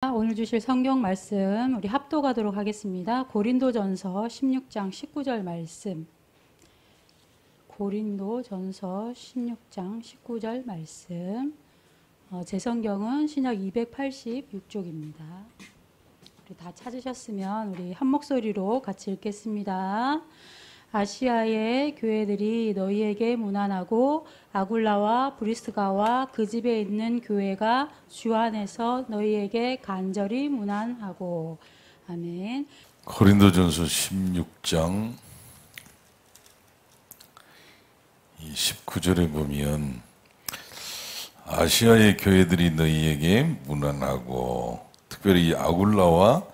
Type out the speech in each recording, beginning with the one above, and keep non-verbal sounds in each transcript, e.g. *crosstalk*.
오늘 주실 성경 말씀 우리 합독하도록 하겠습니다. 고린도전서 16장 19절 말씀. 고린도전서 16장 19절 말씀. 어, 제 성경은 신약 286쪽입니다. 우리 다 찾으셨으면 우리 한 목소리로 같이 읽겠습니다. 아시아의 교회들이 너희에게 무난하고 아굴라와 브리스가와 그 집에 있는 교회가 주 안에서 너희에게 간절히 무난하고 아멘. 고린도전서 16장 이 19절에 보면 아시아의 교회들이 너희에게 무난하고 특별히 아굴라와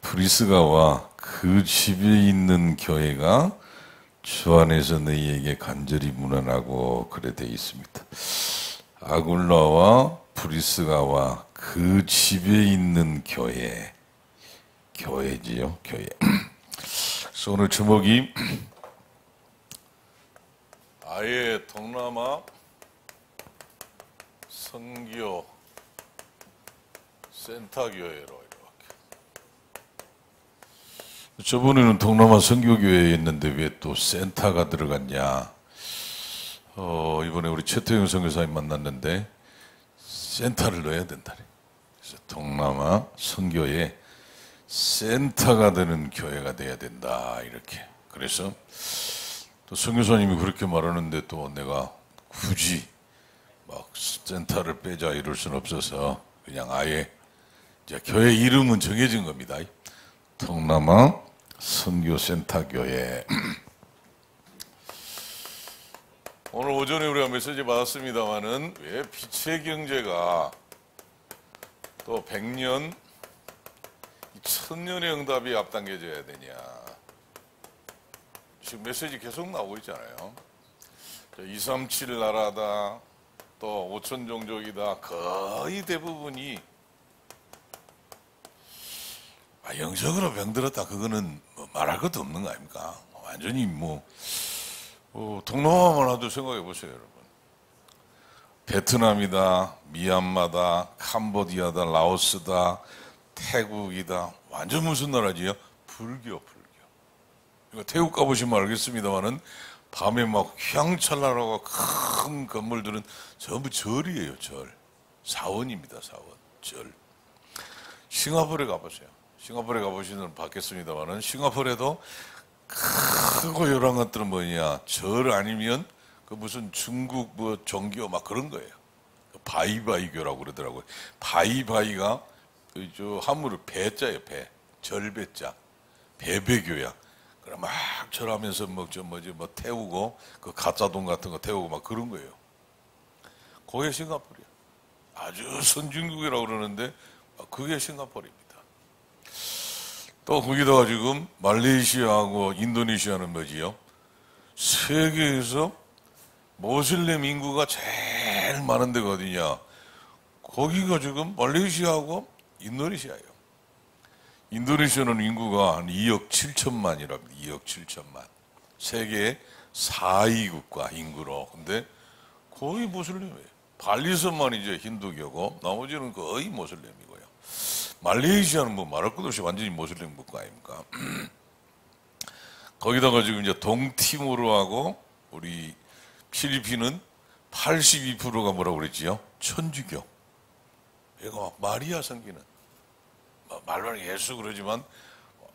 브리스가와 그 집에 있는 교회가 주 안에서 너희에게 간절히 무난하고 그래 돼 있습니다. 아굴라와 브리스가와 그 집에 있는 교회 교회지요 교회. *clears throat* 그래서 오늘 주목이 아예 동남아 선교 센터 교회로 저번에는 동남아 선교교회에 있는데 왜 또 센터가 들어갔냐? 어, 이번에 우리 최태영 선교사님 만났는데 센터를 넣어야 된다. 그래서 동남아 선교에 센터가 되는 교회가 돼야 된다. 이렇게. 그래서 또 선교사님이 그렇게 말하는데 또 내가 굳이 막 센터를 빼자 이럴 순 없어서 그냥 아예 이제 교회 이름은 정해진 겁니다. 동남아 선교센터 교회. 오늘 오전에 우리가 메시지 받았습니다만은 왜 빛의 경제가 또 100년, 천년의 응답이 앞당겨져야 되냐. 지금 메시지 계속 나오고 있잖아요. 237 나라다, 또 5천 종족이다, 거의 대부분이 아, 영적으로 병들었다. 그거는 뭐 말할 것도 없는 거 아닙니까? 완전히 뭐, 어, 동남아만 하도 생각해 보세요, 여러분. 베트남이다, 미얀마다, 캄보디아다, 라오스다, 태국이다. 완전 무슨 나라지요? 불교, 불교. 그러니까 태국 가보시면 알겠습니다만은 밤에 막 휘황찬란하고 큰 건물들은 전부 절이에요, 절. 사원입니다, 사원. 절. 싱가포르에 가보세요. 싱가포르에 가보시는 분 봤겠습니다만은 싱가포르에도 크고 요런 것들은 뭐냐 절 아니면 그 무슨 중국 뭐 종교 막 그런 거예요. 바이바이교라고 그러더라고요. 바이바이가 그저 한물을 배자예요 배 절배자 배배교야. 그럼 막 절하면서 뭐저 뭐지 뭐 태우고 그 가짜 돈 같은 거 태우고 막 그런 거예요. 그게 싱가포르야. 아주 선진국이라고 그러는데 그게 싱가포르입니다. 또 거기다가 지금 말레이시아하고 인도네시아는 뭐지요? 세계에서 모슬렘 인구가 제일 많은 데가 어디냐? 거기가 지금 말레이시아하고 인도네시아예요. 인도네시아는 인구가 한 2억 7천만이랍니다. 2억 7천만. 세계 4위 국가 인구로. 근데 거의 모슬렘이에요. 발리선만 이제 힌두교고 나머지는 거의 모슬렘이고. 말레이시아는 뭐 말할 것 없이 완전히 모슬렘 국가 아닙니까? *clears throat* 거기다가 지금 이제 동티모르하고 우리 필리핀은 82%가 뭐라고 그랬지요? 천주교. 막 마리아 성기는 뭐 말로는 예수 그러지만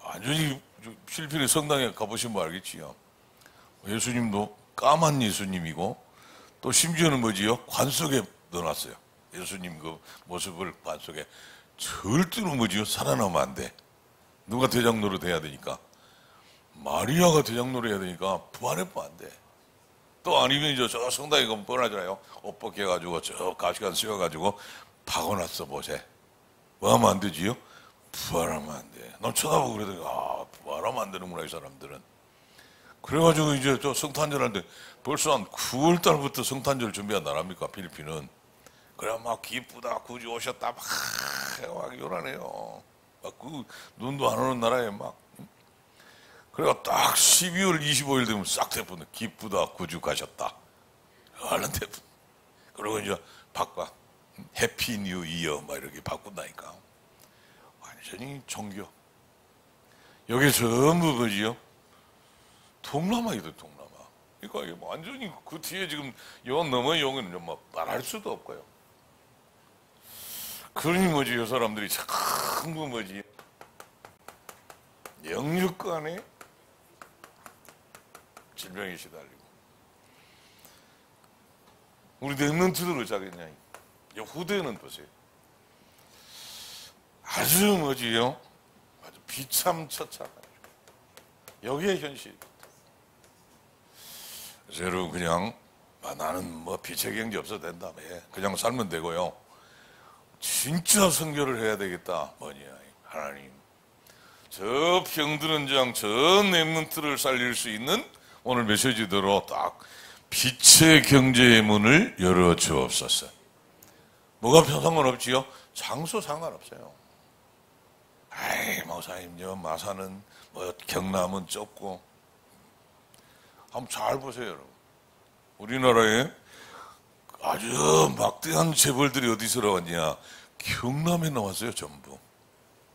완전히 필리핀의 성당에 가보시면 알겠지요. 예수님도 까만 예수님이고 또 심지어는 뭐지요? 관 속에 넣어놨어요. 예수님 그 모습을 관 속에 절대로 뭐지요? 살아나면 안 돼. 누가 대장 노릇 해야 되니까. 마리아가 대장 노릇 해야 되니까 부활해도 안 돼. 또 아니면 이제 저 성당에 가면 뻔하잖아요. 옷 벗겨가지고 저 가시관 씌워가지고 박아놨어 보세. 뭐 하면 안 되지요? 부활하면 안 돼. 난 쳐다보고 그러더니 아 부활하면 안 되는구나 이 사람들은. 그래가지고 이제 저 성탄절 할때 벌써 한 9월 달부터 성탄절 준비한다랍니까 필리핀은. 그래 막 기쁘다 구주 오셨다 막, 막 요란해요. 막 그 눈도 안 오는 나라에 막 그래가 딱 12월 25일 되면 싹 대포네 기쁘다 구주 가셨다. 얼른 대포. 그리고 이제 바꿔 Happy New Year 막 이렇게 바꾼다니까. 완전히 종교. 여기 전부 뭐지요? 동남아이들 동남아. 그러니까 완전히 그 뒤에 지금 요 넘어 용은 뭐 말할 수도 없고요. 그러니 뭐지 요 사람들이. 자꾸 뭐지. 영육간에 질병에 시달리고. 우리 랩런트들 어쩌겠냐 이. 후대는 보세요. 아주 뭐지요? 아주 비참처참해요 여기에 현실. 여러분 그냥 아, 나는 뭐 빛의 경제 없어도 된다며. 그냥 살면 되고요 진짜 성결을 해야 되겠다 뭐냐 하나님 저 병드는 장, 저 랩런트를 살릴 수 있는 오늘 메시지대로 딱 빛의 경제의 문을 열어 주옵소서. 뭐가 상관없지요? 장소 상관없어요. 아이, 목사님, 저 마사는, 뭐, 경남은 좁고. 한번 잘 보세요, 여러분. 우리나라에 아주 막대한 재벌들이 어디서 나왔냐? 경남에 나왔어요, 전부.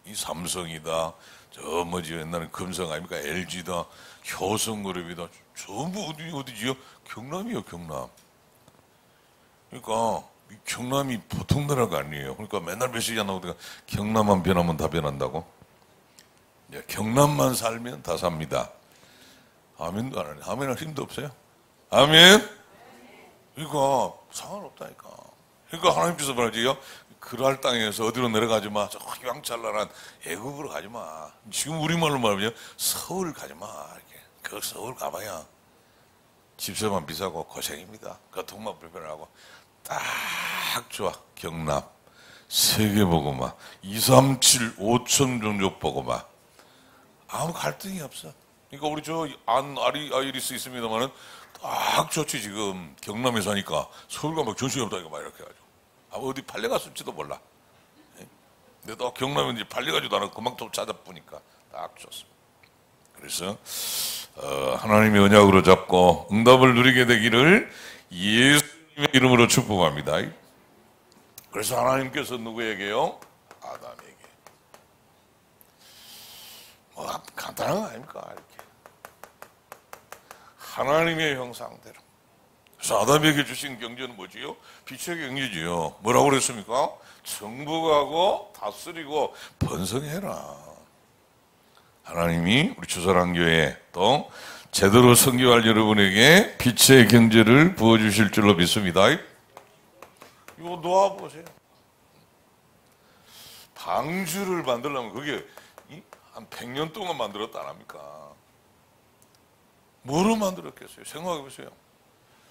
이 삼성이다, 저 뭐지 옛날에 금성 아닙니까? LG다, 효성그룹이다, 전부 어디 어디지요? 경남이요, 경남. 그러니까 이 경남이 보통 나라가 아니에요. 그러니까 맨날 메시지 안 나오다가 경남만 변하면 다 변한다고. 예, 경남만 살면 다 삽니다. 아멘도 안 하네. 아멘 할 힘도 없어요. 아멘. 그러니까 상관없다니까. 그러니까 하나님께서 말하지요. 그랄 땅에서 어디로 내려가지 마. 저 휘황찬란한 애국으로 가지 마. 지금 우리말로 말하면 서울 가지 마. 이렇게. 그 서울 가봐야 집세만 비싸고 고생입니다. 교통만 불편하고 딱 좋아. 경남. 세계 보고마. 237, 5천 종족 보고마. 아무 갈등이 없어. 그러니까 우리 저 안 아리 아이리스 있습니다만은 딱 좋지 지금 경남에 사니까 서울과 막 전시회 없다니까 막 이렇게 가지고 아 어디 팔려 갔을지도 몰라. 예? 근데 또 경남에 이제 팔려 가지도 않아 금방 또 찾아보니까 딱 좋습니다. 그래서 어, 하나님의 언약으로 잡고 응답을 누리게 되기를 예수님의 이름으로 축복합니다. 그래서 하나님께서 누구에게요? 아담에게. 뭐 간단한 거 아닙니까? 이렇게. 하나님의 형상대로. 그래서 아담에게 주신 경제는 뭐지요? 빛의 경제지요. 뭐라고 그랬습니까? 정복하고 다스리고 번성해라. 하나님이 우리 주사랑교회 또 제대로 성교할 여러분에게 빛의 경제를 부어주실 줄로 믿습니다. 이거 놓아보세요. 방주를 만들려면 그게 이- 한 100년 동안 만들었다 안 합니까? 뭐로 만들었겠어요? 생각해 보세요.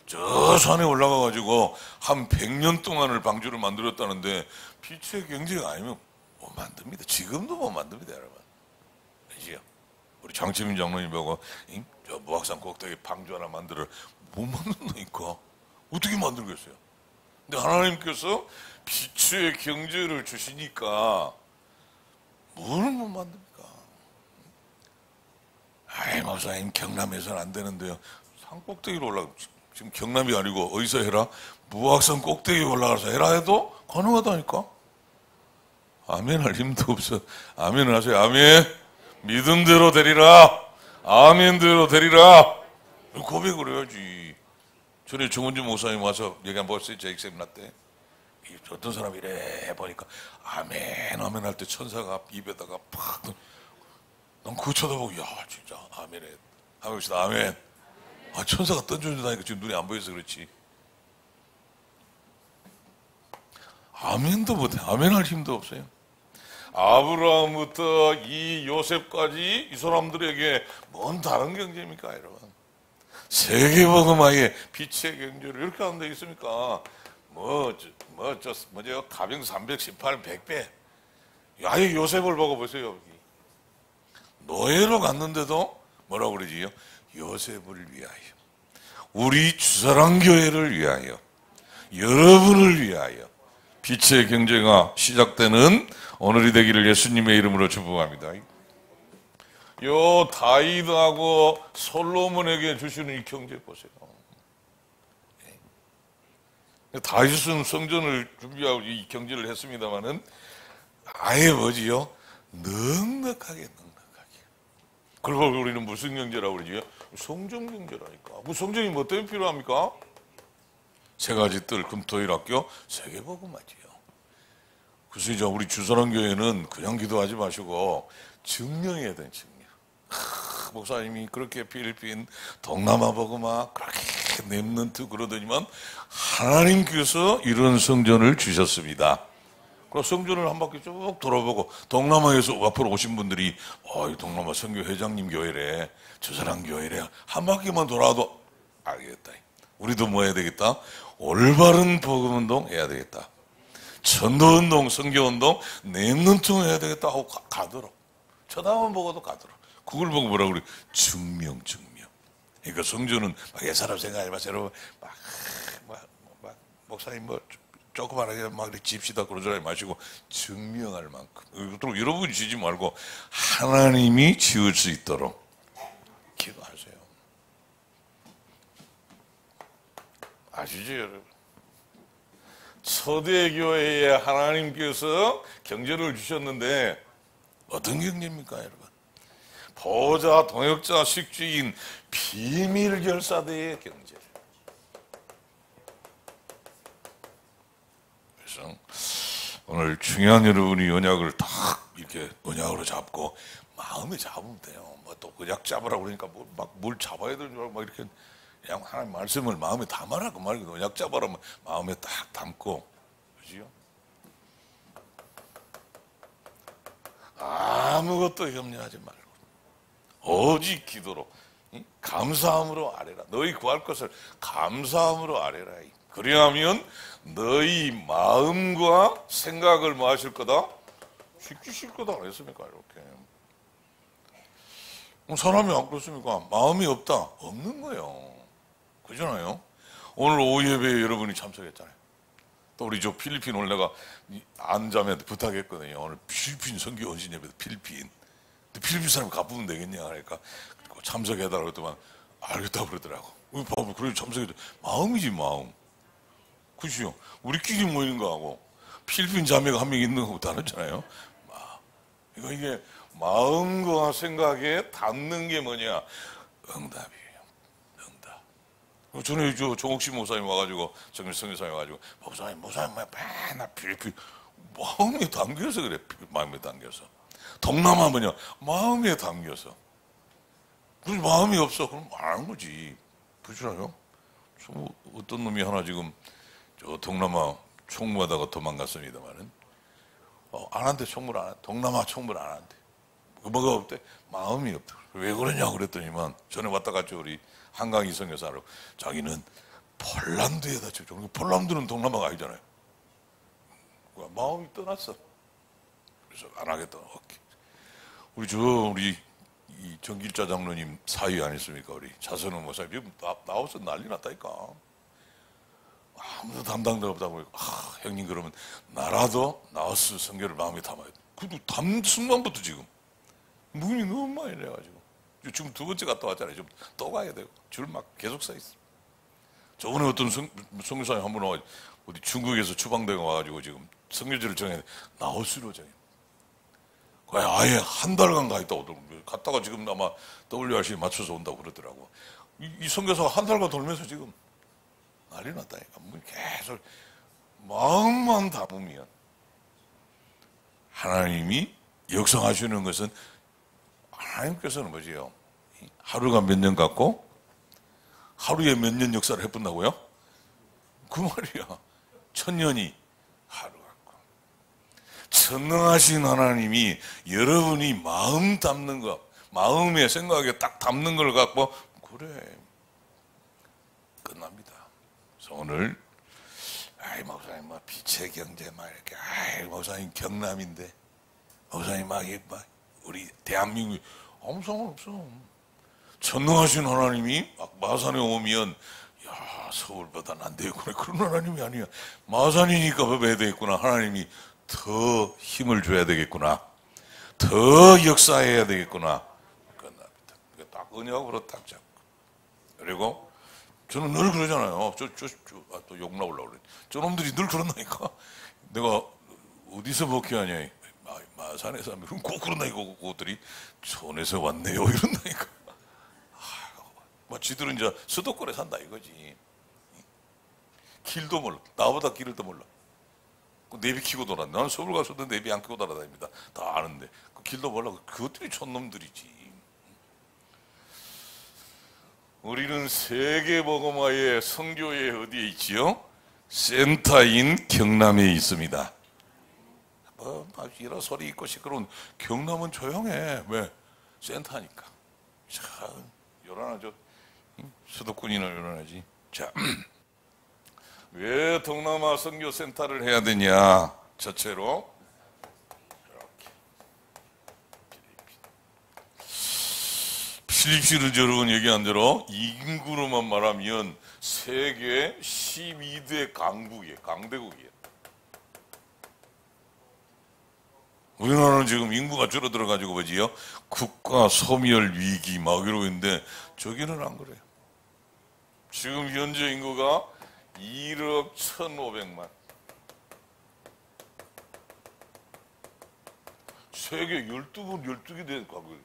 저 산에 올라가 가지고 한 100년 동안을 방주를 만들었다는데 빛의 경제가 아니면 못 만듭니다. 지금도 못 만듭니다, 여러분. 그지요? 우리 장치민 장로님하고 잉? 저 무악산 꼭대기 방주 하나 만들어 못 만든다니까. 어떻게 만들겠어요? 근데 하나님께서 빛의 경제를 주시니까 뭘 못 만듭니까? 아이 목사님 경남에서는 안 되는데요. 산 꼭대기로 올라 지금 경남이 아니고 어디서 해라? 무악산 꼭대기 올라가서 해라 해도 가능하다니까. 아멘 할 힘도 없어. 아멘 하세요. 아멘. 믿음대로 되리라. 아멘대로 되리라. 고백을 해야지. 전에 정은주 목사님 와서 얘기 한번 했어요. 제 익셉 났대. 이 어떤 사람이 이래 보니까 아멘 아멘 할 때 천사가 입에다가 팍. 난 그거 쳐다보고 야 진짜 아멘해. 합시다 아멘. 아 천사가 던져준다니까 지금 눈이 안 보여서 그렇지. 아멘도 못해. 아멘 할 힘도 없어요. 아브라함부터 이 요셉까지 이 사람들에게 뭔 다른 경제입니까, 여러분? 세계복음화의 빛의 경제를 이렇게 하는 데 있습니까? 뭐, 저, 뭐, 저, 뭐죠? 가병 318, 100배. 아예 요셉을 보고 보세요. 노예로 갔는데도 뭐라고 그러지요? 요셉을 위하여. 우리 주사랑교회를 위하여. 여러분을 위하여. 빛의 경제가 시작되는 오늘이 되기를 예수님의 이름으로 축복합니다. 요 다윗하고 솔로몬에게 주시는 이 경제 보세요. 다윗은 성전을 준비하고 이 경제를 했습니다마는 아예 뭐지요? 넉넉하게 넉넉하게. 그리고 우리는 무슨 경제라고 그러지? 성정 경제라니까. 그 성정이 뭐 때문에 필요합니까? 세 가지 뜰 금토일 학교 세계복음화지요. 그래서 이제 우리 주선한 교회는 그냥 기도하지 마시고 증명해야 되는 증명. 하, 목사님이 그렇게 필리핀 동남아 복음화 그렇게 Remnant 그러더니만 하나님께서 이런 성전을 주셨습니다. 그 성전을 한 바퀴 쭉 돌아보고 동남아에서 앞으로 오신 분들이 어, 이 동남아 선교 회장님 교회래 주선한 교회래 한 바퀴만 돌아도 알겠다. 우리도 뭐 해야 되겠다? 올바른 복음 운동 해야 되겠다. 전도 운동, 선교운동, Remnant 해야 되겠다 하고 가, 가더라. 쳐다만 보고도 가더라. 그걸 보고 뭐라 그래? 증명, 증명. 그러니까 성전은 막 옛사람 생각하지 마세요. 여러분, 막, 막, 막, 목사님 뭐, 조그만하게 막 집시다 그러지 마시고, 증명할 만큼. 또 여러분이 지지 말고, 하나님이 지을 수 있도록 기도하세요. 아시죠, 여러분? 초대교회에 하나님께서 경제를 주셨는데, 어떤 경제입니까, 여러분? 보좌, 동역자, 식주인, 비밀 결사대의 경제. 그래서 오늘 중요한 여러분이 언약을 딱 이렇게 언약으로 잡고 마음에 잡으면 돼요. 뭐또 언약 잡으라고 그러니까 뭐막뭘 잡아야 되는 줄 알고 막 이렇게 그냥 하나님 말씀을 마음에 담아라 그 말이고 언약 잡아라면 마음에 딱 담고 그지요? 아무것도 염려하지 말고 오직 기도로 응? 감사함으로 아뢰라. 너희 구할 것을 감사함으로 아뢰라. 그리하면 너희 마음과 생각을 뭐 하실 거다? 지키실 거다 안 했습니까? 이렇게. 사람이 안 그렇습니까? 마음이 없다. 없는 거예요. 그잖아요. 오늘 오후 예배에 여러분이 참석했잖아요. 또 우리 저 필리핀 오늘 내가 안자매한테 부탁했거든요. 오늘 필리핀 선교 원신 예배 필리핀. 필리핀 사람이 갚으면 되겠냐 하니까 참석해달라고 했더만 알겠다고 그러더라고. 우리 바보 그래 참석해도 마음이지 마음. 그죠? 우리끼리 모이는 거하고 필리핀 자매가 한 명 있는 거하고 다르잖아요. 이거 이게 마음과 생각에 닿는 게 뭐냐? 응답이에요. 응답. 전에 저 정옥씨 목사님 와가지고 정일성 교사님 와가지고 목사님 목사님 뭐 맨날 필리핀 마음에 담겨서 그래 마음에 담겨서 동남아 뭐냐 마음에 담겨서 그럼 마음이 없어 그럼 말한 거지 그렇잖아요 어떤 놈이 하나 지금 저 동남아 총무하다가 도망갔습니다만은 어, 안 한대 총무를 안 한대 동남아 총무를 안 한대. 뭐가 없대? 마음이 없대. 왜 그러냐 그랬더니만 전에 왔다 갔죠 우리 한강 이성 여사로. 자기는 폴란드에다 집중 폴란드는 동남아가 아니잖아요. 마음이 떠났어. 그래서 안 하겠다. 오케이. 우리 저 우리 이 정길자 장로님 사위 아니십니까 우리? 자선은 목사님 지금 나, 나와서 난리 났다니까 아무도 담당도 없다고 아, 형님 그러면 나라도 나와서 성교를 마음에 담아야 돼. 그래도 담 순간부터 지금. 문이 너무 많이 내가지고. 지금 두 번째 갔다 왔잖아요. 좀 또 가야 되고. 줄 막 계속 서 있어. 저번에 어떤 성, 성교사님 한 분 와 어디 중국에서 추방대가 와가지고 지금 성교지를 정해 나올수록 정해. 아예 한 달간 가 있다고 그러더라고요. 갔다가 지금 아마 WRC에 맞춰서 온다고 그러더라고. 이, 이 선교사가 한 달간 돌면서 지금 난리 났다니까. 뭐 계속 마음만 담으면 하나님이 역성하시는 것은 하나님께서는 뭐지요? 하루가 몇 년 같고 하루에 몇 년 역사를 해본다고요? 그 말이야. 천년이 하루. 전능하신 하나님이 여러분이 마음 담는 것, 마음의 생각에 딱 담는 걸 갖고 그래 오늘 아이 목사님 뭐 빛의 경제 막 이렇게 아이 목사님 경남인데 목사님 막, 막 우리 대한민국 아무 상관없어. 전능하신 하나님이 마산에 오면 야 서울보다 안 되겠구나 그런 하나님이 아니야. 마산이니까 법에 되겠구나 하나님이 더 힘을 줘야 되겠구나. 더 역사해야 되겠구나. 끝납니다. 딱 은혜하고로 딱 잡고. 그리고 저는 늘 그러잖아요. 저, 저, 저, 아, 또욕 나오려고 그래. 저놈들이 늘 그런다니까. 내가 어디서 목회하냐. 마산에 사람 그럼 꼭 그런다니까 그것들이 손에서 왔네요 이런다니까. 아이고, 뭐 지들은 이제 수도권에 산다 이거지. 길도 몰라. 나보다 길을 더 몰라. 그 내비 키고 돌아. 나는 서울 가서도 내비 안 키고 돌아다닙니다. 다 아는데 그 길도 몰라. 그것들이 촌놈들이지. 우리는 세계 복음화의 성교회 어디에 있지요? 센터인 경남에 있습니다. 뭐, 막 이런 소리 있고 시끄러운 경남은 조용해. 왜? 센터니까. 참, 요란하죠. 응? 수도권이나 요란하지. 자, *clears throat* 왜 동남아 선교센터를 해야 되냐? 첫째로, 이렇게. 필립스를 여러분 얘기한 대로 인구로만 말하면 세계 12대 강국이에요. 강대국이에요. 우리나라는 지금 인구가 줄어들어 가지고 뭐지요? 국가 소멸 위기 막 이러고 있는데 저기는 안 그래요. 지금 현재 인구가 1억 1,500만. 세계 12분 12개 된 강국이에요.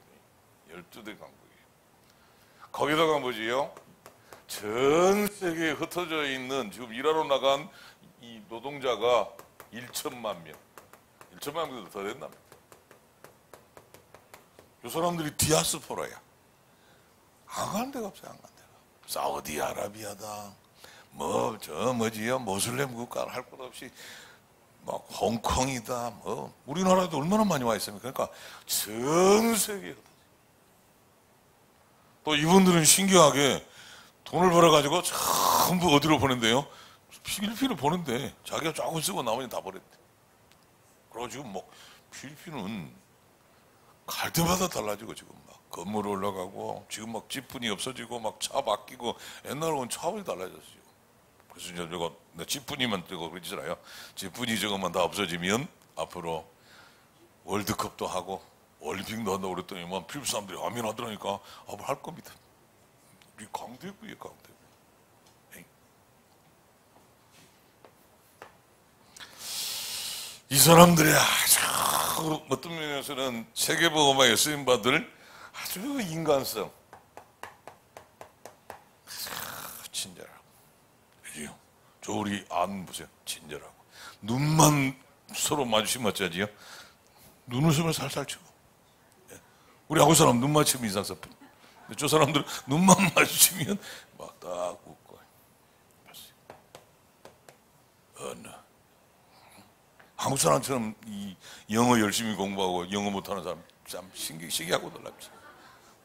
12대 강국이에요. 거기다가 뭐지요? 전 세계에 흩어져 있는 지금 일하러 나간 이 노동자가 1천만 명. 1천만 명도 더 된답니다. 이 사람들이 디아스포라야. 안 가는 데가 없어요, 안 가는 데가. 사우디아라비아다. 뭐, 저, 뭐지요? 모슬렘 국가 할 것 없이 막 홍콩이다. 뭐, 우리나라도 얼마나 많이 와 있습니까? 그러니까 전 세계에 또 이분들은 신기하게 돈을 벌어가지고 전부 어디로 보낸대요? 필리핀을 보낸대. 자기가 조금 쓰고 나머지 다 버렸대. 그리고 지금 뭐 필리핀은 갈 때마다 달라지고 지금 막 건물 올라가고 지금 막 지분이 없어지고 막 차 바뀌고 옛날하고는 차원이 달라졌어요. 그래서 이제 저거 내 지분이만 뜨고 그러잖아요. 지분이 저것만 다 없어지면 앞으로 월드컵도 하고 올림픽도 한다고 그랬더니만 필리핀 사람들이 아멘 하더라니까 아, 뭐 할 겁니다. 우리 강대구. 에이. 이 사람들이 아주 어떤 면에서는 세계보고마에 쓰임 받을 아주 인간성 아주 친절하고 그지요? 저 우리 안 보세요 친절하고 눈만 서로 마주치면 어쩌지요? 눈웃음을 살살 치고 예. 우리 한국 사람 눈 맞추면 이상스럽 근데 저 사람들은 눈만 *laughs* 마주치면 막 딱 웃고 어느 한국 사람처럼 이 영어 열심히 공부하고 영어 못하는 사람 참 신기, 신기하고 놀랍지.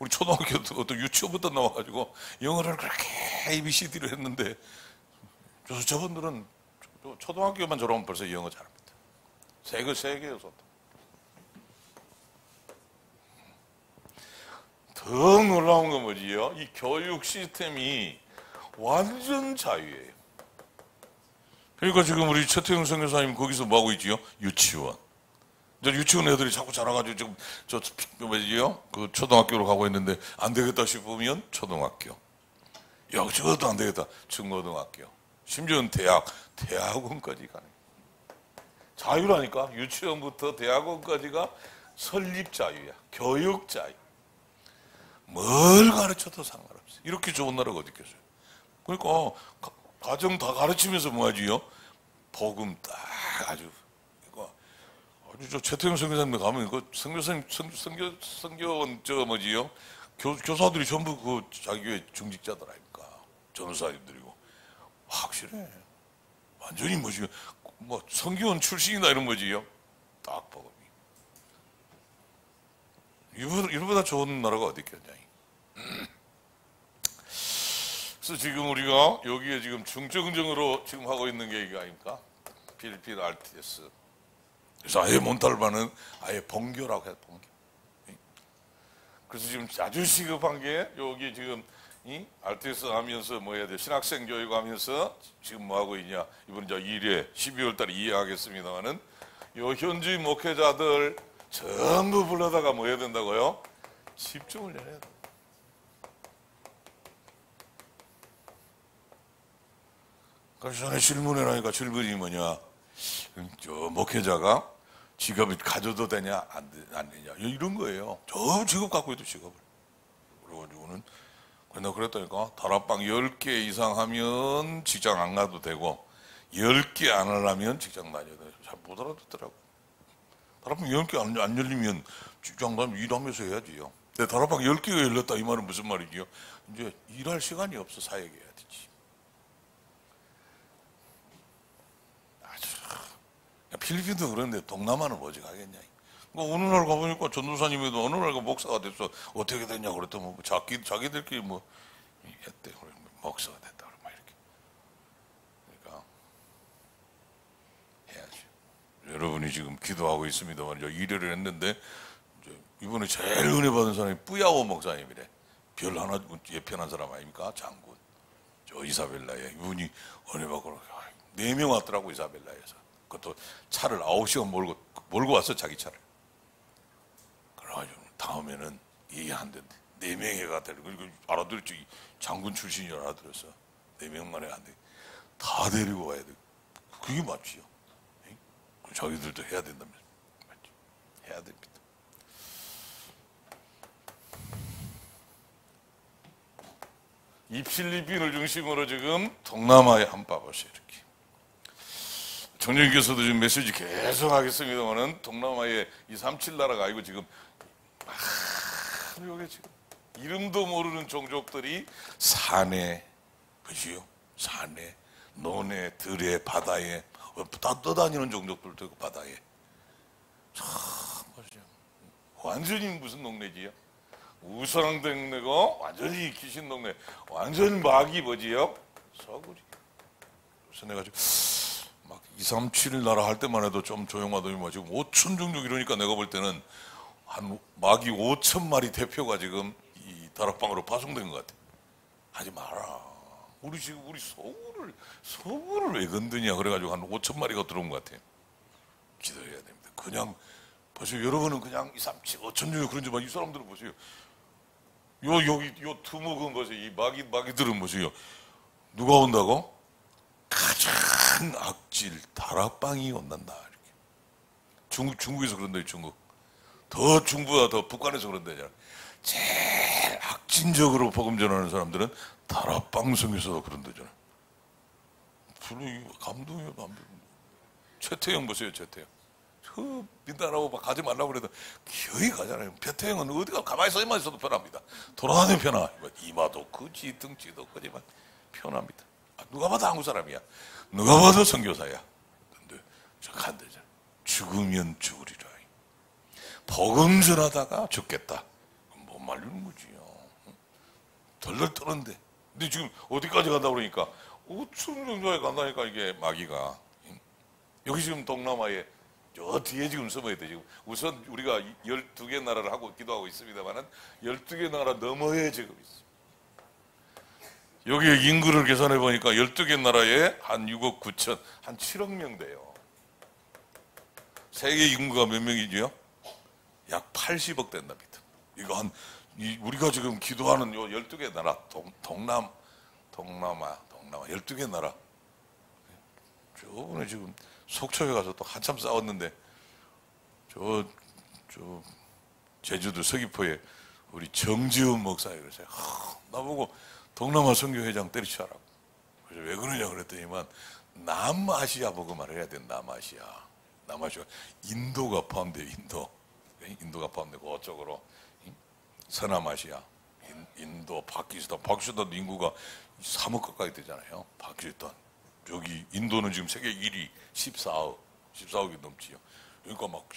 우리 초등학교 도 어떤 유치원부터 나와가지고 영어를 그렇게 ABCD를 했는데 저분들은 초- 초등학교만 졸업하면 벌써 영어 잘합니다. 세계 세계에서 더 놀라운 건 뭐지요? 이 교육 시스템이 완전 자유예요. 그러니까 지금 우리 최태영 선교사님 거기서 뭐 하고 있지요? 유치원. 이제 유치원 애들이 자꾸 자라가지고 지금 저 뭐지요? 그 초등학교로 가고 있는데 안 되겠다 싶으면 초등학교. 야, 저것도 안 되겠다. 중고등학교. 심지어는 대학, 대학원까지 가네. 자유라니까 유치원부터 대학원까지가 설립 자유야. 교육 자유. 뭘 가르쳐도 상관없어. 이렇게 좋은 나라가 어디 있겠어요? 그러니까 가- 가정 다 가르치면서 뭐하지요? 복음 딱 아주 이거 아주 저 최태영 선교사님 가면 그 선교사님 선- 선교 선교원 저 뭐지요? 교, 교사들이 전부 그 자기 교회 중직자들 아닙니까? 전사님들이고 확실해. 완전히 뭐지? 뭐 선교원 출신이다 이런 거지요? 딱 복음이. 이보다 좋은 나라가 어디 있겠냐? 그래서 지금 우리가 여기에 지금 중증적으로 지금 하고 있는 게 이거 아닙니까? 필리핀 RTS. 그래서 아예 몬탈바는 아예 본교라고 해요, 본교. 그래서 지금 아주 시급한 게 여기 지금 이 RTS 하면서 뭐 해야 돼? 신학생 교육 하면서 지금 뭐 하고 있냐? 이번 이제 1회 12월 달에 이해하겠습니다만은 요 현지 목회자들 전부 불러다가 뭐 해야 된다고요? 집중을 해야 돼. 그래서 전에 질문을 하니까 질문이 뭐냐? 저 목회자가 직업을 가져도 되냐 안, 되냐 이런 거예요. 저 직업 갖고 있도 직업을. 그래가지고는 근데 그랬다니까 다락방 10개 이상 하면 직장 안 가도 되고 10개 안 하려면 직장 다녀야 돼. 잘못 알아듣더라고. 다락방 10개 안, 안 열리면 직장 다니면 일하면서 해야지요. 근데 다락방 10개가 열렸다 이 말은 무슨 말이지요? 이제 일할 시간이 없어 사역해야 되지. 아주 필리핀도 그런데 동남아는 뭐지 가겠냐. 뭐 어느 날 가보니까 전도사님에도 어느 날그 목사가 됐어 어떻게 됐냐 그랬더니 뭐 자기 자기들끼리 뭐 했대 그래 목사가 됐다 막 이렇게 그러니까 해야죠. 여러분이 지금 기도하고 있습니다만 저 일회를 했는데 이번에 제일 은혜 받은 사람이 뿌야오 목사님이래. 별 하나 예편한 사람 아닙니까 장군. 저 이사벨라에 이분이 은혜 받고 네 명 왔더라고 이사벨라에서. 그것도 차를 아홉 시간 몰고 몰고 왔어 자기 차를. 그래가지고 다음에는 이해 안 된대. 네 명이 가야 그리고 알아들었지. 장군 출신이 알아들었어. 네 명만에 안 돼. 다 데리고 와야 돼. 그게 맞지요. 자기들도 해야 된다면서. 맞지? 해야 됩니다. 이 필리핀을 중심으로 지금 한번 봐보세 정영교서도 지금 메시지 계속 하겠습니다만은 동남아의 이 삼칠 나라가 아니고 지금 아, 여기 지금 이름도 모르는 종족들이 산에 그지요? 산에 논에 들에 바다에 다 떠다니는 종족들도 있고 바다에 참. 완전히 무슨 동네지요? 우상 동네고 완전히 귀신 동네 완전 막이 뭐지요? 서구리 그래서 내가 지금 막 2, 3, 7일 나라 할 때만 해도 좀 조용하더니 뭐 지금 5천 종족 이러니까 내가 볼 때는 한 마귀 5천 마리 대표가 지금 이 다락방으로 파송된 것 같아. 하지 마라. 우리 지금 우리 서구를 서구를 왜 건드냐 그래가지고 한 5천 마리가 들어온 것 같아. 기도해야 됩니다. 그냥 보세요. 여러분은 그냥 2, 3, 7, 5천 종족 그런지 만 이 사람들은 보세요. 요 여기 요 두목은 보세요. 이 마귀 마귀들은 보세요. 누가 온다고? 가장 악질 다락방이 온단다 이렇게. 중국 중국에서 그런다 중국. 더 중부가 더 북한에서 그런다잖아. 제일 악진적으로 복음 전하는 사람들은 다락방송에서 그런다잖아. 분명히 감동이요 감동. 최태영 보세요 최태영. 저 민다라고 막 가지 말라고 그래도 기어이 가잖아요. 최태영은 어디가 가만히 서 있어도 편합니다. 돌아다니면 편하. 이마도 크지 등치도 크지만 편합니다. 아, 누가 봐도 한국 사람이야. 누가 봐도 선교사야. 근데 저 간대잖아. 죽으면 죽으리라. 복음 전하다가 죽겠다. 못 말리는 거지요. 덜덜 떠는데. 근데 지금 어디까지 간다 그러니까 5천 정도에 간다니까 이게 마귀가. 여기 지금 동남아에 저 뒤에 지금 숨어야 돼. 지금 우선 우리가 12개 나라를 하고 기도하고 있습니다만은 12개 나라 너머에 지금 있어. 여기 인구를 계산해 보니까 12개 나라에 한 6억 9천, 한 7억 명 돼요. 세계 인구가 몇 명이죠? 약 80억 된답니다. 이거 한, 이 우리가 지금 기도하는 요 12개 나라, 동, 동남, 동남아, 동남아, 12개 나라. 저번에 지금 속초에 가서 또 한참 싸웠는데, 저, 저, 제주도 서귀포에 우리 정지훈 목사가 그러세요. 나보고 동남아 선교회장 때리치라고. 그래서 왜 그러냐 그랬더니만 남아시아 보고 말해야 돼. 남아시아. 남아시아. 인도가 포함돼요. 인도. 인도가 포함되고 어쪽으로 서남아시아, 인, 도 파키스탄, 파키스탄 인구가 3억 가까이 되잖아요. 파키스탄. 여기 인도는 지금 세계 1위 14억, 14억이 넘지요. 그러니까 막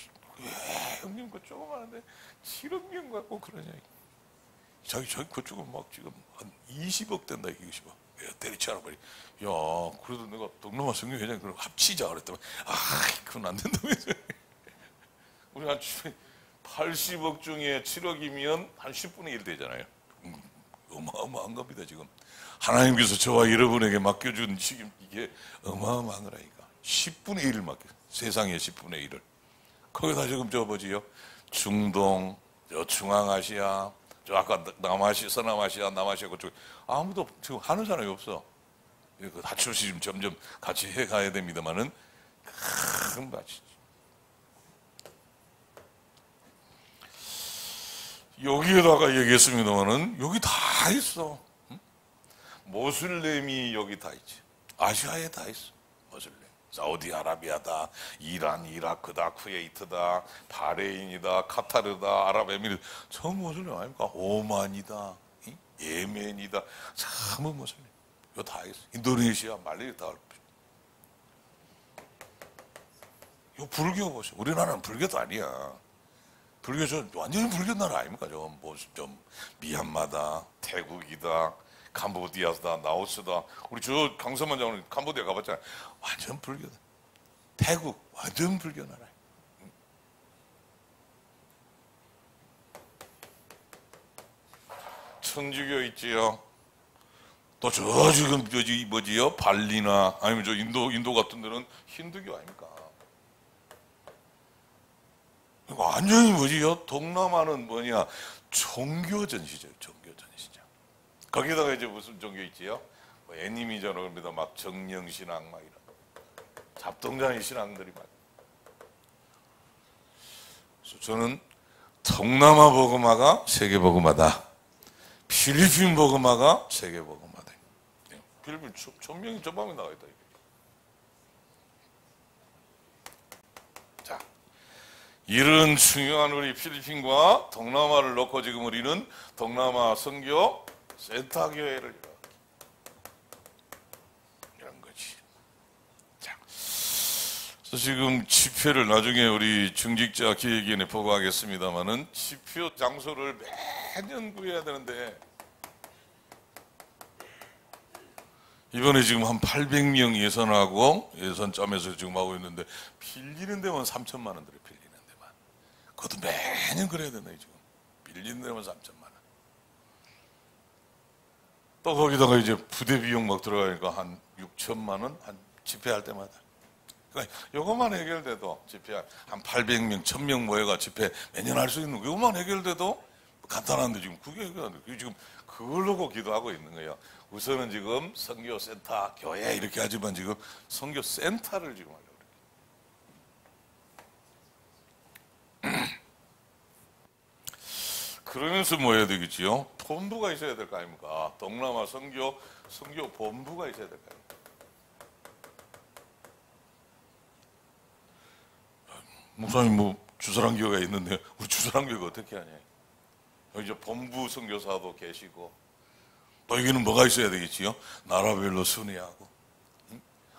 예, 형님 그 조그마한데 7억 명 갖고 그러냐. 자기 저기 그쪽은 막 지금 한 20억 된다 이게 20억. 야, 때리치라 버리. 야, 그래도 내가 동남아 성교회장 그럼 합치자 그랬더니 아, 그건 안 된다면서. *laughs* 우리 한 80억 중에 7억이면 한 10분의 1 되잖아요. 음, 어마어마한 겁니다, 지금. 하나님께서 저와 여러분에게 맡겨준 지금 이게 어마어마한 거라니까. 10분의 1을 맡겨. 세상의 10분의 1을. 거기다 지금 저 뭐지요? 중동, 저 중앙아시아, 저 아까 남아시, 서남아시아, 남아시아 그쪽 아무도 지금 하는 사람이 없어. 예, 그 다추시 지금 점점 같이 해 가야 됩니다만은 큰 바치지. 여기에다가 얘기했습니다만은 여기 다 있어. 모슬렘이 여기 다 있지. 아시아에 다 있어. 사우디아라비아다, 이란, 이라크다, 쿠웨이트다, 바레인이다, 카타르다, 아랍에미리트 전부 모슬렘 아닙니까? 오만이다, 이? 예멘이다, 전부 모슬렘. 이거 다 있어. 인도네시아, 말레이시아 다 이거 불교 보세요. 우리나라는 불교도 아니야. 불교 저 완전히 불교 나라 아닙니까? 좀, 뭐, 좀 미얀마다, 태국이다, 캄보디아다, 나오스다. 우리 저 강서만 장군 캄보디아 가봤잖아요. 완전 불교다. 태국 완전 불교 나라. 천주교 있지요. 또 저 지금 저지 뭐지요? 발리나 아니면 저 인도 인도 같은 데는 힌두교 아닙니까? 완전히 뭐지요? 동남아는 뭐냐? 종교전 시절, 종교전. 거기다가 이제 무슨 종교 있지요? 뭐 애니미전을 합니다. 막 정령신앙 막 이런 잡동장의 신앙들이 막. 그래서 저는 동남아 복음화가 세계 복음화다. 필리핀 복음화가 세계. 예, 필리핀 천- 천명이 전방에 나가 있다. 이런 중요한 우리 필리핀과 동남아를 놓고 지금 우리는 동남아 선교 센터 교회를 이런 거지. 자, 그래서 지금 집회를 나중에 우리 중직자 기획위원회 보고하겠습니다만은 집회 장소를 매년 구해야 되는데 이번에 지금 한 800명 예산하고 예산 짬에서 지금 하고 있는데 빌리는 데만 3천만 원 들어 빌리는 데만 그것도 매년 그래야 된다 지금 빌리는 데만 3천만 원. 또 거기다가 이제 부대 비용 막 들어가니까 한 6천만 원 한 집회할 때마다. 그러니까 이것만 해결돼도 집회 한 800명, 1000명 모여가 집회 매년 할 수 있는 거 이것만 해결돼도 간단한데 지금 그게 해결 안 돼. 지금 그걸 놓고 기도하고 있는 거예요. 우선은 지금 선교센터, 교회 이렇게 하지만 지금 선교센터를 지금 하려고 그래요. 그러면서 뭐 해야 되겠지요? 본부가 있어야 될 거 아닙니까? 동남아 선교, 선교 본부가 있어야 될 거 아닙니까? 목사님 뭐 주사랑 교회가 있는데 우리 주사랑 교회가 어떻게 하냐? 이제 본부 선교사도 계시고 또 여기는 뭐가 있어야 되겠지요? 나라별로 순회하고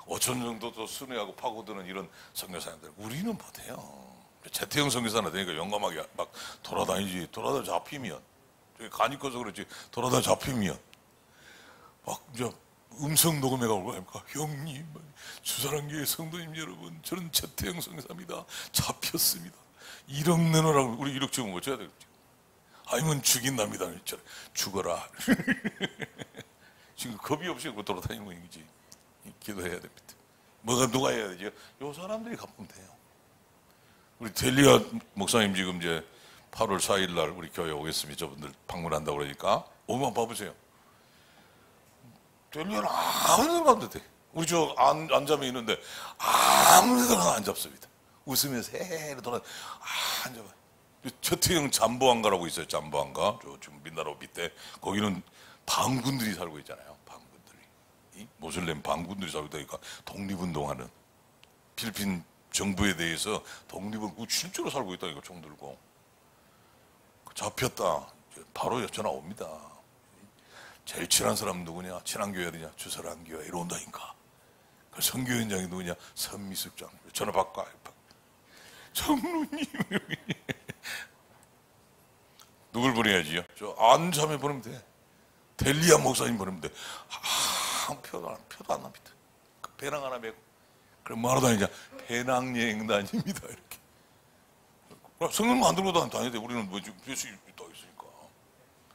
5천 정도 또 순회하고 파고드는 이런 선교사님들 우리는 못해요. 재태형 선교사나 되니까 영감하게 막 돌아다니지 돌아다 잡히면 저기 간이 커서 그렇지 돌아다 잡히면 막 이제 음성 녹음해가 오고 아닙니까? 형님, 주사랑교회 성도님 여러분, 저는 재태형 성사입니다. 잡혔습니다. 1억 내놓으라고 우리 1억 지금 어쩌야 되겠지? 아니면 죽인답니다. 죽어라. *laughs* 지금 겁이 없이 그 돌아다니는 거지. 기도해야 됩니다. 뭐가 누가 해야 되죠? 요 사람들이 갚으면 돼요. 우리 델리아 목사님 지금 이제 8월 4일 날 우리 교회 오겠습니다. 저분들 방문한다고 그러니까 오만 봐보세요. 델리아는 아무 데나 가도 돼. 우리 저 안, 안잠이 있는데 아무 데나 안 잡습니다. 웃으면서 헤헤 돌아 아, 안 잡아. 최태형 잠보안가라고 있어요. 잠보안가. 저 지금 민나라 밑에 거기는 반군들이 살고 있잖아요. 반군들이. 이 모슬렘 반군들이 살고 있다니까 독립운동하는 필리핀 정부에 대해서 독립은 그 실제로 살고 있다니까 총 들고 잡혔다. 바로 전화 옵니다. 제일 친한 사람 누구냐? 친한 교회냐? 주설한 교회 이런다니까. 그 선교위원장이 누구냐? 선미숙장. 전화 받고 정루님 *laughs* 누굴 보내야지요? 저 안참에 보내면 돼. 델리아 목사님 보내면 돼. 아, 표도 안, 표도 안 납니다. 그 배낭 하나 메고. 그럼 뭐하러 다니냐? 배낭여행 다닙니다. 이렇게. 성경 안 들고 다녀야 돼. 우리는 뭐 지금 몇시 더 있으니까.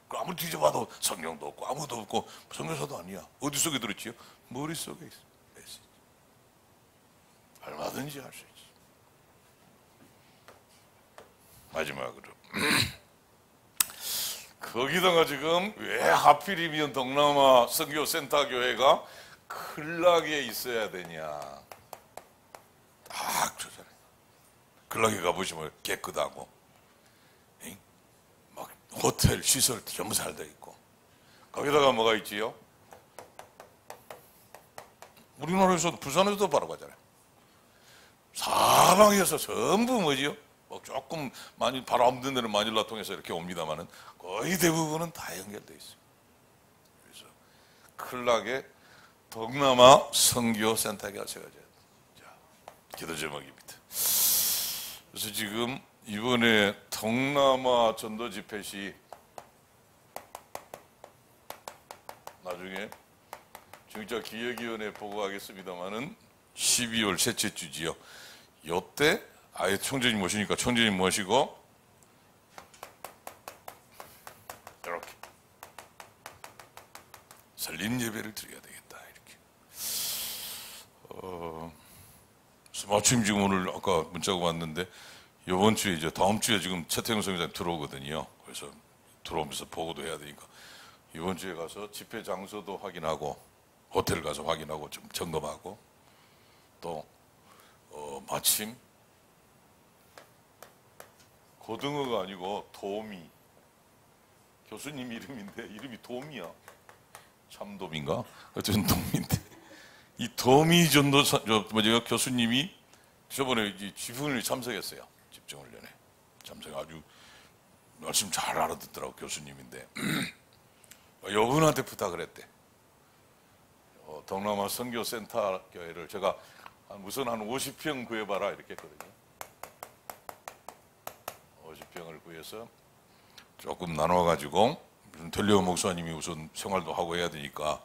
그 아무리 뒤져봐도 성경도 없고 아무도 없고 성경사도 아니야. 어디 속에 들었지요? 머릿속에 있어. 메시지. 얼마든지 할 수 있지. 마지막으로. *clears throat* 거기다가 지금 왜 하필이면 동남아 선교센터 교회가 클락에 있어야 되냐. 딱 저잖아요. 클락에 가보시면 깨끗하고 막 호텔 시설 전부 잘돼 있고 거기다가 뭐가 있지요? 우리나라에서도 부산에서도 바로 가잖아요. 사방에서 전부 뭐지요? 뭐 조금 많이 바로 없는 데는 마닐라 통해서 이렇게 옵니다만은 거의 대부분은 다 연결돼 있어요. 그래서 클락의 동남아 선교 센터가 세워져요. 자, 기도 제목입니다. 그래서 지금 이번에 동남아 전도 집회 시 나중에 중자 기획위원회 보고하겠습니다만은 12월 셋째 주지요. 요때 아예 총재님 모시니까 총재님 모시고 이렇게 설립 예배를 드려야 되겠다 이렇게. 어, 마침 지금 오늘 아까 문자가 왔는데 이번 주에 이제 다음 주에 지금 최태영 성교사님 들어오거든요. 그래서 들어오면서 보고도 해야 되니까. 이번 주에 가서 집회 장소도 확인하고 호텔 가서 확인하고 좀 점검하고 또 어, 마침 고등어가 아니고 도미. 교수님 이름인데 이름이 도미야. 참돔인가? 어쨌든 도미인데 이 도미 전도 저 뭐죠 교수님이 저번에 이 지fun을 참석했어요 집중훈련에 참석 아주 말씀 잘 알아듣더라고 교수님인데 *clears throat* 여분한테 부탁을 했대. 어, 동남아 선교센터 교회를 제가 한 우선 한 50평 구해봐라 이렇게 했거든요. 50평을 구해서 조금 나눠가지고 델리오 목사님이 우선 생활도 하고 해야 되니까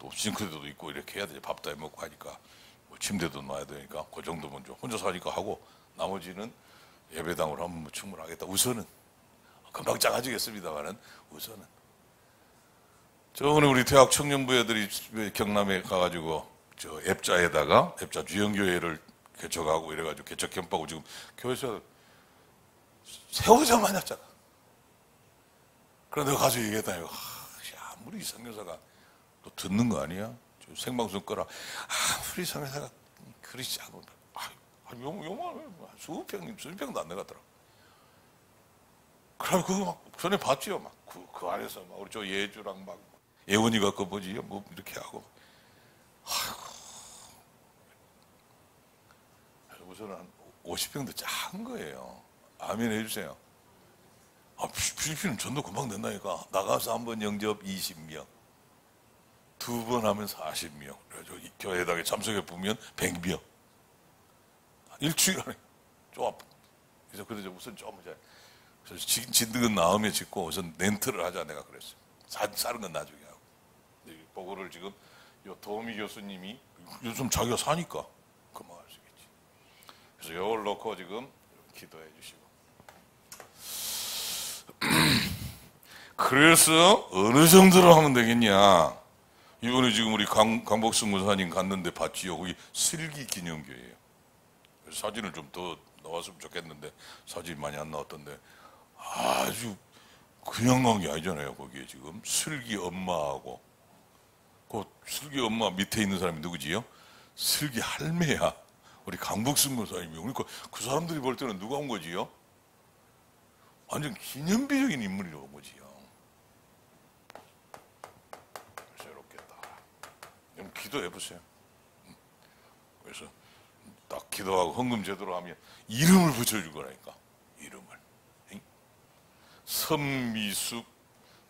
또 싱크대도 있고 이렇게 해야 되지 밥도 해 먹고 하니까 뭐 침대도 놔야 되니까 그 정도면 좀 혼자 사니까 하고 나머지는 예배당으로 하면 뭐 충분하겠다. 우선은 금방 작아지겠습니다만은 우선은 저번에 우리 대학 청년부애들이 경남에 가가지고 저 앱자에다가 앱자 주영교회를 개척하고 이래가지고 개척 캠프하고 지금 교회에서 세우자마자 작아. 그런데 가서 얘기했다 이거 아, 아무리 이 선교사가 또 듣는 거 아니야? 저 생방송 꺼라. 아, 우리 선교사가 그리 작은 아, 용, 용만 수십 평, 수십 평도 안 내갔더라. 그럼 그거 막 전에 봤지요. 막 그 그 안에서 막 우리 저 예주랑 막 예원이가 그 뭐지 뭐 이렇게 하고. 아이고. 우선은 한 50평도 작은 거예요. 아멘 해주세요. 아, 피- 필리핀은 전도 금방 된다니까. 나가서 한번 영접 20명. 두 번 하면 40명. 그래가지고 이 교회당에 참석해 보면 100명. 일주일 안에 좀 그래서 그래서 우선 좀 이제 그래서 진- 짓는 건 나음에 짓고 우선 렌트를 하자 내가 그랬어요. 사, 사는 건 나중에 하고. 보고를 지금 요 도미 교수님이 요즘 자기가 사니까 그만 할수 있겠지. 그래서 요걸 놓고 지금 기도해 주시고. *clears throat* 그래서 어느 정도로 하면 되겠냐? 이번에 지금 우리 강, 강복수 무사님 갔는데 봤지요. 거기 슬기 기념교회예요. 그래서 사진을 좀 더 나왔으면 좋겠는데 사진 많이 안 나왔던데 아주 그냥 간 게 아니잖아요. 거기에 지금 슬기 엄마하고 그 슬기 엄마 밑에 있는 사람이 누구지요? 슬기 할매야. 우리 강복순 목사님이. 그러니까 그 사람들이 볼 때는 누가 온 거지요? 완전 기념비적인 인물이 온 거지요. 그래서 이렇게 딱. 그럼 기도해 보세요. 그래서 딱 기도하고 헌금 제대로 하면 이름을 붙여줄 거라니까. 이름을. 응? 선미숙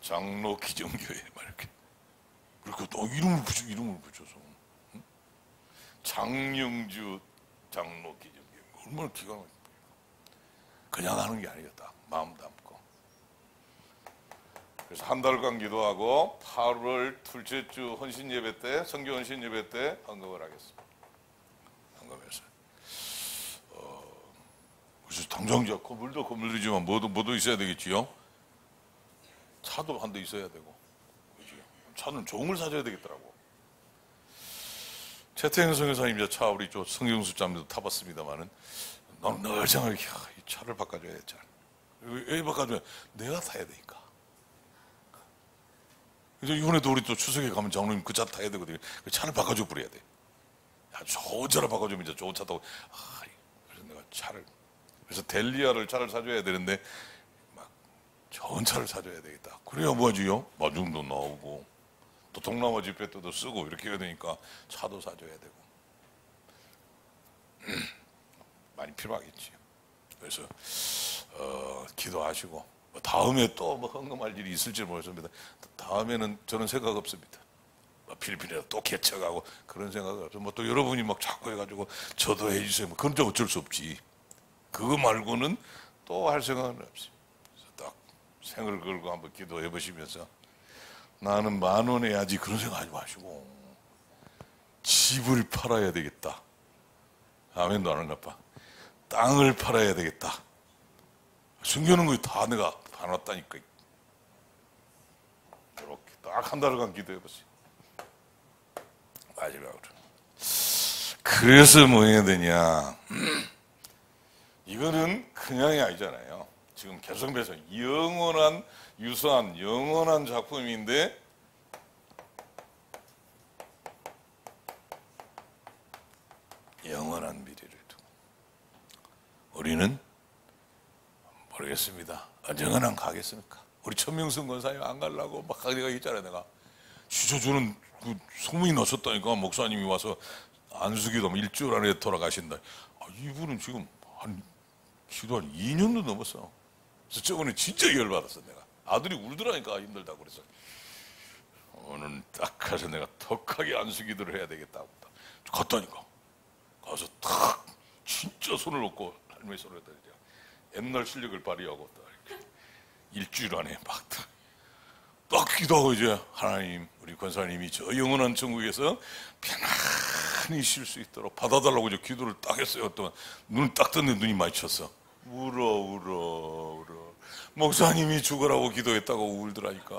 장로 기정교회 막 이렇게. 그리고 또 이름을 붙여 이름을 붙여서 응? 장영주 장로 기정교회 얼마나 기가 막혀. 그냥 하는 게 아니겠다. 마음 담고. 그래서 한 달간 기도하고 8월 둘째 주 헌신 예배 때 성교 헌신 예배 때 헌금을 하겠습니다. 헌금해서. 어, 그래서 당장 저 건물도 건물이지만 뭐도 뭐도 있어야 되겠지요. 차도 한 대 있어야 되고. 그죠? 차는 걸 사줘야 되겠더라고. 최태영 성교사님 차 우리 저 성경수 자매도 타봤습니다만은 나는 늘 생각해 차를 바꿔줘야 되잖아. 왜 바꿔줘야 내가 타야 되니까. 그래서 이번에도 우리 또 추석에 가면 장로님 그 차 타야 되거든요. 그 차를 바꿔줘 버려야 돼. 야, 좋은 차를 바꿔주면 이제 좋은 차 타고 아, 그래서 내가 차를 그래서 델리아를 차를 사줘야 되는데 막 좋은 차를 사줘야 되겠다. 그래야 뭐지요? 마중도 나오고 또 동남아 집회 때도 쓰고 이렇게 해야 되니까 차도 사줘야 되고 *clears throat* 많이 필요하겠지요. 그래서 어, 기도하시고 뭐 다음에 또 뭐 헌금할 일이 있을지 모르겠습니다. 다음에는 저는 생각 없습니다. 뭐 필리핀에 또 개척하고 그런 생각 없어. 뭐또 여러분이 막 자꾸 해가지고 저도 해주세요. 뭐 그건 좀 어쩔 수 없지. 그거 말고는 또 할 생각은 없어요. 딱 생을 걸고 한번 기도해 보시면서 나는 만 원 해야지 그런 생각하지 마시고 집을 팔아야 되겠다. 아멘도 안 하나 봐. 땅을 팔아야 되겠다. 숨겨놓은 거 다 내가 봐놨다니까. 이렇게 딱 한 달간 기도해 보세요. 마지막으로. 그래서 뭐 해야 되냐. *clears throat* 이거는 그냥이 아니잖아요. 지금 개성배서 영원한 유사한 영원한 작품인데 영원한 미래를 두고 우리는 모르겠습니다. 언젠가는 가겠습니까? 우리 천명승 권사님 안 가려고 막 내가 있잖아요. 내가 진짜 저는 그 소문이 났었다니까 목사님이 와서 안수기도 일주일 안에 돌아가신다. 아, 이분은 지금 한 기도 한 2년도 넘었어. 그래서 저번에 진짜 열받았어 내가. 아들이 울더라니까 힘들다고 그래서 오늘 딱 가서 내가 덕하게 안수기도를 해야 되겠다고 갔다니까. 가서 탁 진짜 손을 놓고 할머니 손을 이제 옛날 실력을 발휘하고 딱 이렇게 일주일 안에 막딱 딱 기도하고 이제 하나님 우리 권사님이 저 영원한 천국에서 편안히 쉴 수 있도록 받아달라고 이제 기도를 딱 했어요. 또 눈을 딱 떴는데 눈이 마주쳤어. 울어 울어 울어 목사님이 죽으라고 기도했다고 울더라니까.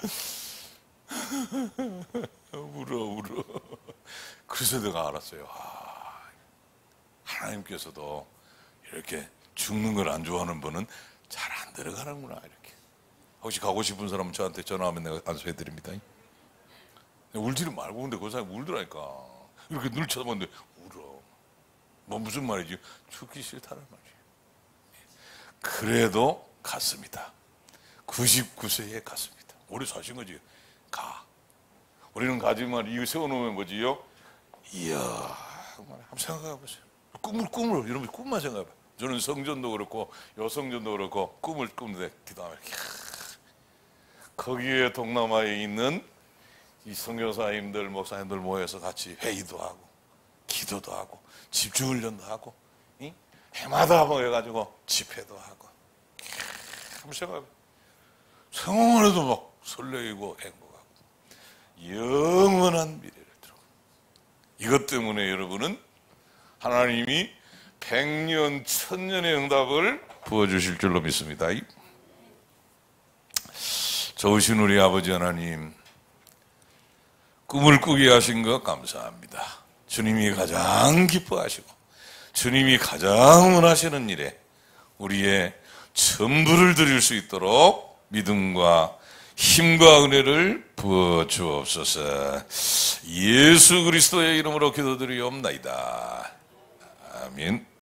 *laughs* 울어 울어. 그래서 내가 알았어요. 아, 하나님께서도 이렇게 죽는 걸 안 좋아하는 분은 잘 안 들어가는구나 이렇게. 혹시 가고 싶은 사람은 저한테 전화하면 내가 안수해 드립니다. 울지는 말고 근데 그 사람이 울더라니까. 이렇게 눈을 쳐다봤는데 울어. 뭐 무슨 말이지? 죽기 싫다는 말이에요. 그래도 갔습니다. 99세에 갔습니다. 오래 사신 거지. 가. 우리는 가지만 이거 세워놓으면 뭐지요? 이야, 한번 생각해 보세요. 꿈을 꿈을 여러분 꿈만 생각해 봐. 저는 성전도 그렇고 여성전도 그렇고 꿈을 꾸는데 기도하면 이야, 거기에 동남아에 있는 이 선교사님들 목사님들 모여서 같이 회의도 하고 기도도 하고 집중 훈련도 하고 이? 해마다 모여가지고 집회도 하고 한번 생각해 봐. 생각만 해도 막 설레이고 행복하고 영원한 미래를 들어. 이것 때문에 여러분은 하나님이 백년, 천년의 응답을 부어주실 줄로 믿습니다. 좋으신 우리 아버지 하나님, 꿈을 꾸게 하신 것 감사합니다. 주님이 가장 기뻐하시고, 주님이 가장 원하시는 일에 우리의 전부를 드릴 수 있도록 믿음과 힘과 은혜를 부어 주옵소서. 예수 그리스도의 이름으로 기도드리옵나이다. 아멘.